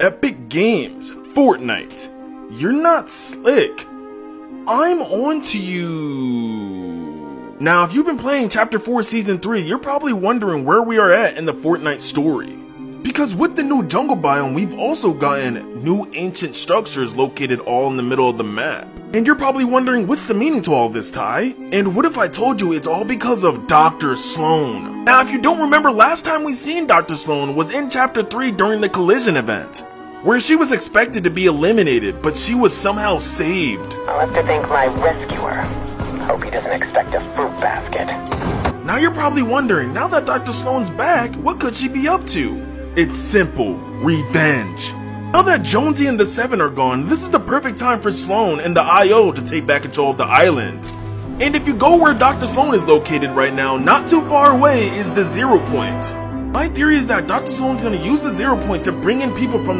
Epic Games, Fortnite. You're not slick. I'm on to you. Now, if you've been playing Chapter 4 Season 3, you're probably wondering where we are at in the Fortnite story. Because with the new jungle biome, we've also gotten new ancient structures located all in the middle of the map. And you're probably wondering, what's the meaning to all this, Ty? And what if I told you it's all because of Dr. Slone? Now, if you don't remember, last time we seen Dr. Slone was in Chapter 3 during the collision event, where she was expected to be eliminated, but she was somehow saved. I'll have to thank my rescuer. Hope he doesn't expect a fruit basket. Now you're probably wondering, now that Dr. Slone's back, what could she be up to? It's simple, revenge. Now that Jonesy and the Seven are gone, this is the perfect time for Slone and the IO to take back control of the island. And if you go where Dr. Slone is located right now, not too far away is the Zero Point. My theory is that Dr. Slone's gonna use the Zero Point to bring in people from